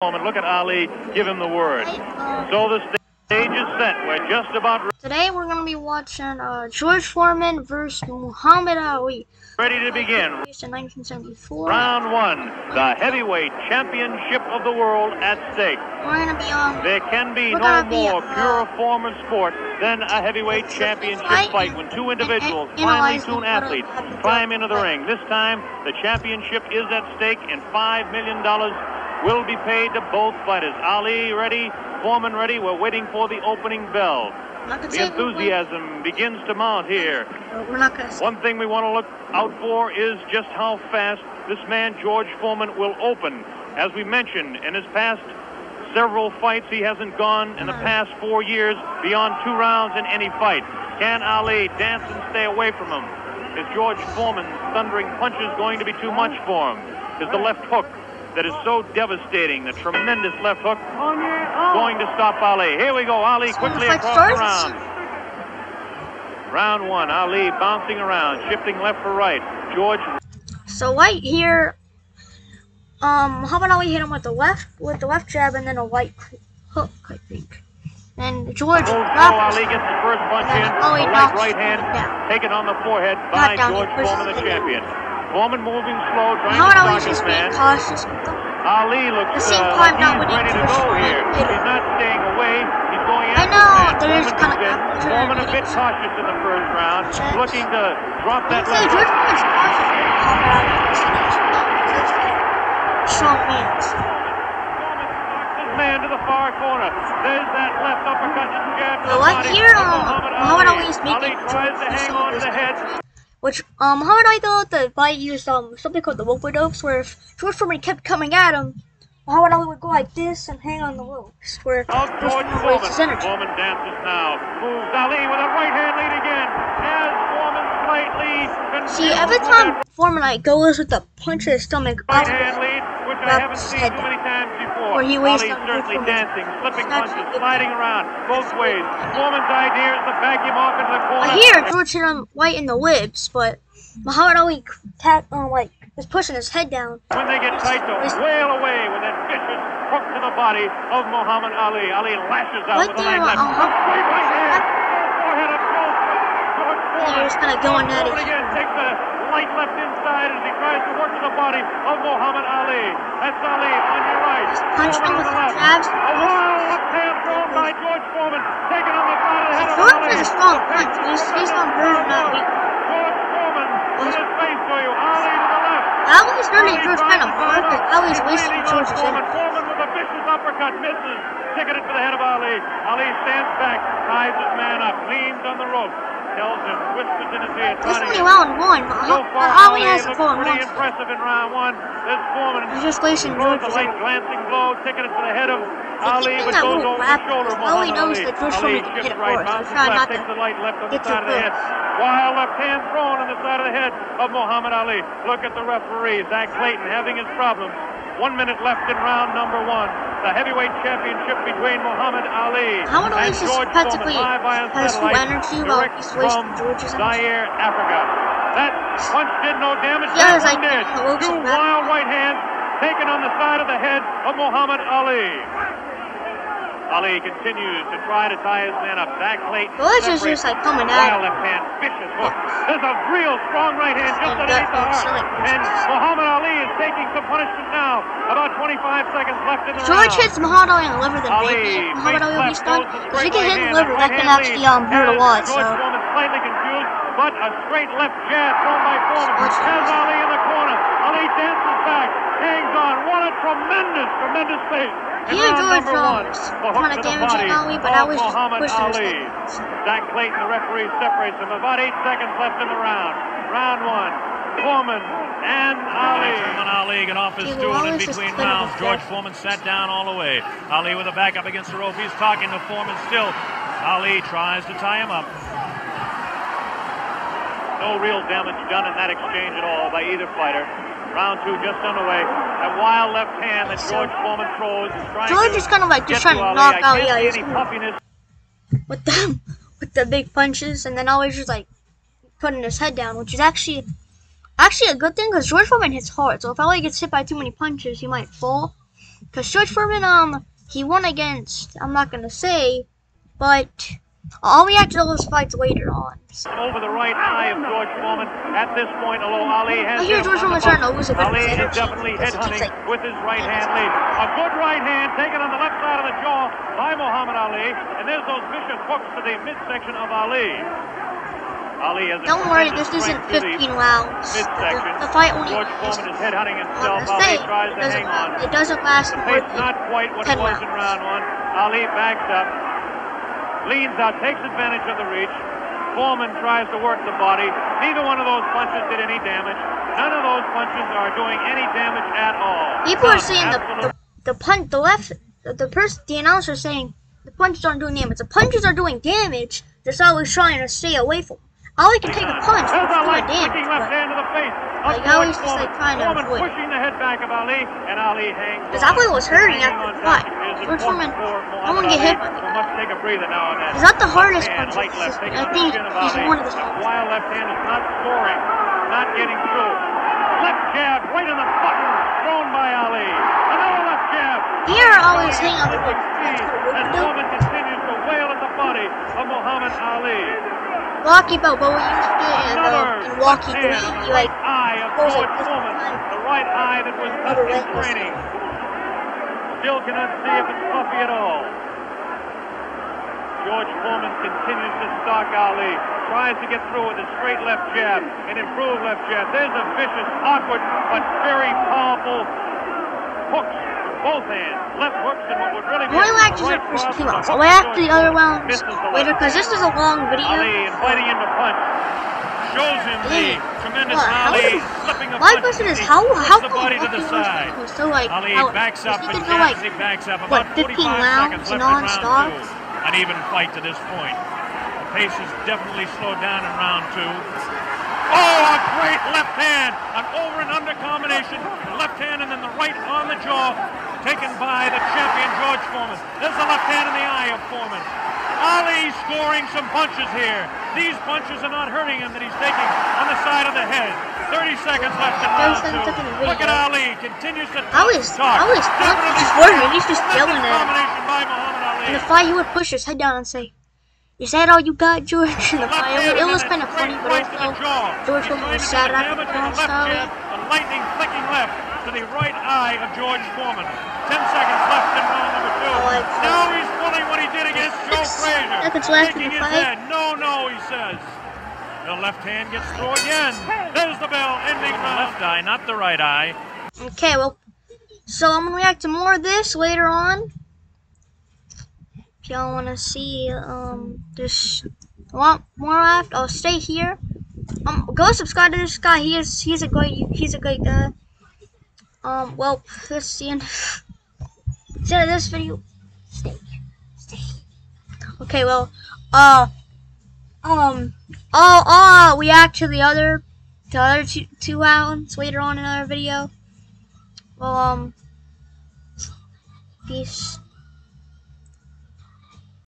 moment. Look at Ali give him the word. Uh, So the stage is set. We're just about ready. today we're gonna be watching uh, George Foreman versus Muhammad Ali. ready to begin. In 1974. Round one, the heavyweight championship of the world at stake. We're gonna be um There can be no gonna be, more uh, pure form of sport than a heavyweight championship fight fight when two individuals, and finely analyze tuned athletes, climb into the to- ring. This time, the championship is at stake, and $5 million will be paid to both fighters. Ali ready, Foreman ready. We're waiting for the opening bell. I'm not gonna The say who wins. enthusiasm begins to mount here. Uh, We're not gonna. Say. One thing we want to look out for is just how fast this man, George Foreman, will open. As we mentioned, in his past several fights, he hasn't gone in the past four years beyond two rounds in any fight. Can Ali dance and stay away from him? Is George Foreman's thundering punches going to be too much for him? Is the left hook that is so devastating, the tremendous left hook, going to stop Ali? Here we go, Ali So when the quickly across the round. Round one, Ali bouncing around, shifting left for right. George So right here, um, how about Ali hit him with the left with the left jab and then a right hook, I think. And George goes dropped low. Ali gets the first punch in. And then Ali The knocks right, right hand down. taken on the forehead by George pushes Foreman, the it. champion. Foreman moving slow, trying Muhammad to stalk his man. cautious with them. Ali looks the uh, like he's ready to go here. He's not staying away. He's going I after know, the there is in. opportunity Foreman a bit cautious in the first round, Chance. looking to drop that left. Foreman's cautious with Muhammad Ali. He's a strong man. To the far corner. There's that left uppercut and jab to But the right body here, um, Muhammad. Ali Ali tries to hang on to the head. Which um Muhammad Ali thought the fight used um something called the rope dopes where if George Foreman kept coming at him, Muhammad Ali would go like this and hang on the ropes where George George Foreman Foreman. his energy. Foreman dances now. Moves Ali with a right hand lead again. Has Foreman slight lead. See, every time that Foreman like goes with the punch to the stomach Right hand lead, which I haven't seen too many times before. Where he wastes Ali on certainly dancing, slipping punches, sliding around both ways. Foreman's idea is to back him off into the corner. I hear George hit him right in the ribs, but Muhammad Ali tack um like is pushing his head down. When they get tight, to wail away with that vicious hook to the body of Muhammad Ali. Ali lashes out Right with a right left. Straight right hand. Forehead up close. George Yeah, Foreman. he's kinda going at it. again takes a light left inside tries to work to the body of Muhammad Ali. That's Ali on your right. Punched him Foreman with on the left. jabs. A wild left hand thrown by George Foreman. Taken on the the head of Ali. is a strong The punch. He's, he's not very not weak. George Foreman with his face for you. Ali to the left. Ali's learning George kind of hard because Ali's wasting George's Foreman, energy. Foreman with a vicious uppercut misses. Ticketed to the head of Ali. Ali stands back, ties his man up, leans on the rope, tells him, whispers in his ear, It's trying to only get round one. so far, Ali Ali has the looks four pretty impressive in round one. This Foreman He's just wasting throws a energy. glancing blow, ticketed to the head of Ali, but that goes over the shoulder of Ali knows that George Foreman can hit it right, bounces left, not takes the light left on the side of the head. Wild left hand thrown on the side of the head of Muhammad Ali. Look at the referee, Zach Clayton, having his problems. One minute left in round number one. The heavyweight championship between Muhammad Ali Ali and George Foreman live full satellite direct from Zaire, Africa. That punch did no damage. Yeah, that one did. Two wild right hands taken on the side of the head of Muhammad Ali. Ali continues to try to tie his man up. Zach Clayton. Is just, like, coming at Wild left hand, vicious hook. There's a real strong right hand just underneath the heart. And Muhammad Ali is taking some punishment now. About 25 seconds left in the George round. hits Muhammad Ali in the liver, then maybe Muhammad Ali will be face stunned. Because he can hit the liver, that can actually um hurt a lot. So slightly confused, but a straight left jab thrown by Foreman. Has Ali in the corner. Ali dances back, hangs on. What a tremendous, tremendous pace. In He and round George number one, was the hook trying to to the damage body Ali, but of I was just Muhammad pushing his Ali. head. Zach Clayton, the referee, separates them. About eight seconds left in the round. Round one. Foreman and Ali. Muhammad Ali got off his stool in between rounds. George fact. Foreman sat down all the way. Ali with a back up against the rope. He's talking to Foreman still. Ali tries to tie him up. No real damage done in that exchange at all by either fighter. Round two just underway. That wild left hand that George Foreman throws is trying George to is kind of like just trying to knock out Ali. He's kind with the with the big punches, and then always just like putting his head down, which is actually actually a good thing because George Foreman hits hard. So if Ali gets hit by too many punches, he might fall. Because George Foreman, um, he won against, I'm not going to say, but I'll have to those fights later on. So. Over the right eye of George Foreman. At this point, although Ali has. I hear George Foreman's trying to lose a bit of Ali his is definitely because he keeps, headhunting like, with his right hand lead. A good right hand taken on the left side of the jaw by Muhammad Ali. And there's those vicious hooks to the midsection of Ali. Ali has Don't worry, this isn't strength to the 15 rounds. The, the fight only George is, Foreman is headhunting I'm himself. Ali tries it to doesn't, hang on. it doesn't last The more than not quite what 10 it was in round one. Ali backs up, leans out, takes advantage of the reach. Foreman tries to work the body. Neither one of those punches did any damage. None of those punches are doing any damage at all. People are saying the, the, the punch, the left, the, the person, the announcer is saying the punches aren't doing damage. The punches are doing damage. Just always trying to stay away from. Ali can take a punch, There's but a light damage. kicking left hand to the face. Like, George Ali's just, like, trying to Foreman avoid pushing the head back of Ali, and Ali hangs Because. Ali was hurting after the fight. is George Foreman, I want to get hit by the must take a breather now and then. It's not the hardest punch. I think he's one of the That strongest. wild left hand is not scoring, not getting through. Left jab right in the button, thrown by Ali. Another left jab. Here, always hang on the Terrific rope. speed That's what As. Foreman continues to wail at the body of Muhammad Ali. Rocky Balboa used it, and, Another uh, in Rocky left 3, he right like eye of goes George like this Foreman. The right eye that was cut in training. Still cannot see if it's puffy at all. George Foreman continues to stalk Ali. Tries to get through with a straight left jab, an improved left jab. There's a vicious, awkward, but very powerful hooks both hands. Left hooks and what would really be Only a like to right the first cross two with a rounds. hook I'll wait after the other Foreman. rounds Misses the later, because this is a long video. Ali inviting him to punch. Shows him the tremendous how Ali slipping a My punch. question is how how the come body to the side. so like Ali how, backs up and go like he backs up. what, About 15 45 rounds seconds left in round non-stop? two. An even fight to this point. The pace has definitely slowed down in round two. Oh, a great left hand. An over and under combination. Left hand and then the right on the jaw. Taken by the champion George Foreman. There's the left hand in the eye of Foreman. Ali scoring some punches here. These punches are not hurting him that he's taking on the side of the head. 30 seconds left in round Thirty seconds left in the two. Look at. Ali. Continues to was- talk. I was Definitely just worried. He's just yelling at him. combination by Muhammad Ali. in the fight he would push his head down and say, "Is that all you got, George?" In the Left fight, hand it, was kind of funny, but right to also. George He's Foreman was to sad do after damage the a left style. a lightning flicking left to the right eye of George Foreman. Ten seconds left in round number two. I like that. now he's pulling what he did against Joe Six Frazier. seconds left in the his fight. head. No, no, he says. The left hand gets through again. There's the bell, ending round. Left eye, not the right eye. Okay, well, so I'm gonna react to more of this later on. Y'all wanna see um this want more left, I'll stay here. Um, go subscribe to this guy. He is he's a great he's a great guy. Um, well, this is the end. So this video. Stay, stay. Okay, well, uh, um, I'll I'll react to the other the other two two rounds later on in another video. Well, um, peace.